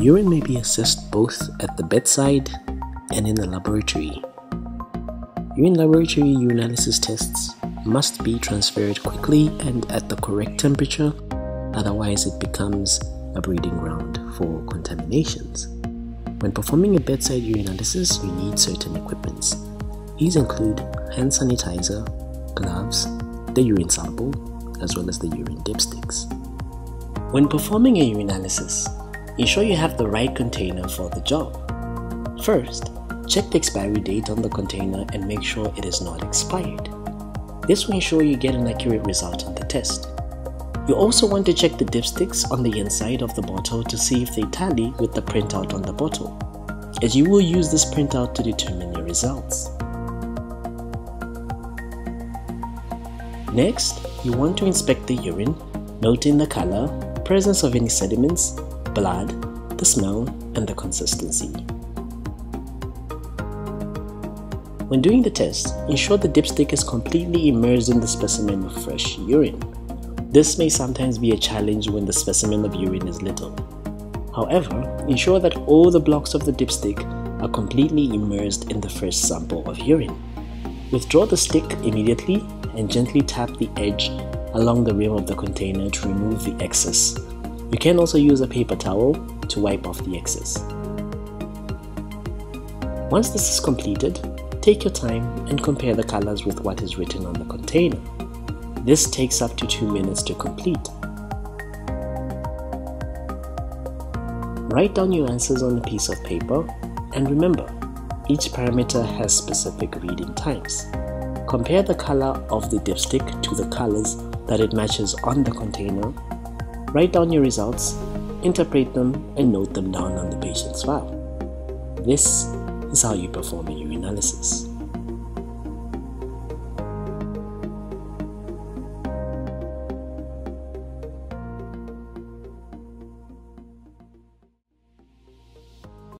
Urine may be assessed both at the bedside and in the laboratory. Urine laboratory urinalysis tests must be transferred quickly and at the correct temperature, otherwise, it becomes a breeding ground for contaminations. When performing a bedside urinalysis, you need certain equipments. These include hand sanitizer, gloves, the urine sample, as well as the urine dipsticks. When performing a urinalysis, ensure you have the right container for the job. First, check the expiry date on the container and make sure it is not expired. This will ensure you get an accurate result on the test. You also want to check the dipsticks on the inside of the bottle to see if they tally with the printout on the bottle, as you will use this printout to determine your results. Next, you want to inspect the urine, noting the color, presence of any sediments, blood, the smell, and the consistency. When doing the test, ensure the dipstick is completely immersed in the specimen of fresh urine. This may sometimes be a challenge when the specimen of urine is little. However, ensure that all the blocks of the dipstick are completely immersed in the fresh sample of urine. Withdraw the stick immediately and gently tap the edge along the rim of the container to remove the excess. You can also use a paper towel to wipe off the excess. Once this is completed, Take your time and compare the colors with what is written on the container. This takes up to 2 minutes to complete. Write down your answers on a piece of paper and remember, each parameter has specific reading times. Compare the color of the dipstick to the colors that it matches on the container. Write down your results, interpret them, and note them down on the patient's file. This is how you perform a urinalysis.